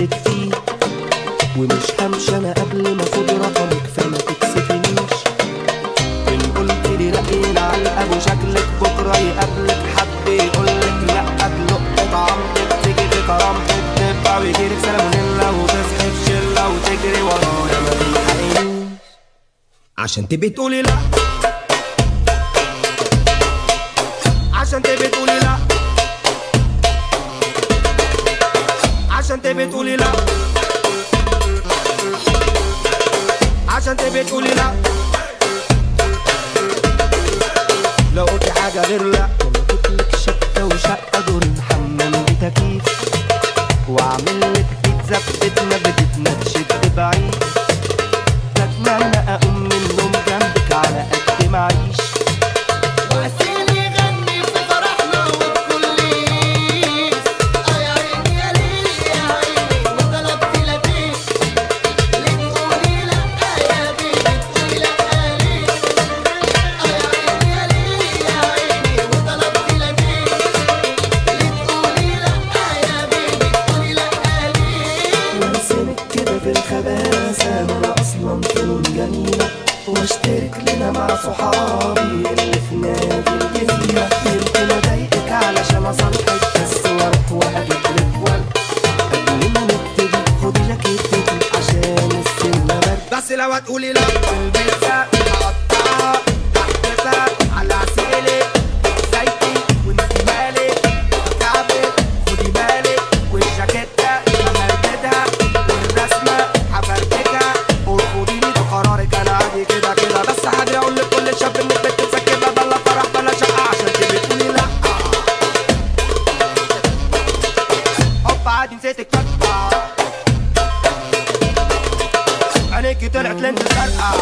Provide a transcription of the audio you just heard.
لك فيه. ومش همشي أنا قبل ما أخد رقمك فما تكسفنيش. من قلت لي رأي العلقة وشكلك بكرة يقابلك حد يقولك لأ قبل طعم تيجي بكرامتك تبقى ويجيلك سلمونيلا وتسحب شلة وتجري ورايا ما تلحقنيش عشان تبقي تقولي لأ. عشان تبقي تقولي لأ. تقولي لا عشان تبقي تقولي لا لو قلت حاجة غير لا كنت لك شقة وشقة دور محمم بتكييف واعمل لك بيتزا بيتنا بدتنا تشد بعيد صحابي اللي في نادي الجزيرة يمكن اضايقك علشان اصالحك بس وأروح ورد قبل ما نبتدي خدي جاكيتك عشان السنة برد بس لو هتقولي لا. في البيت هقطعها تحت ساق نسيتك فجأة عينيكي طلعت لنت زرقاء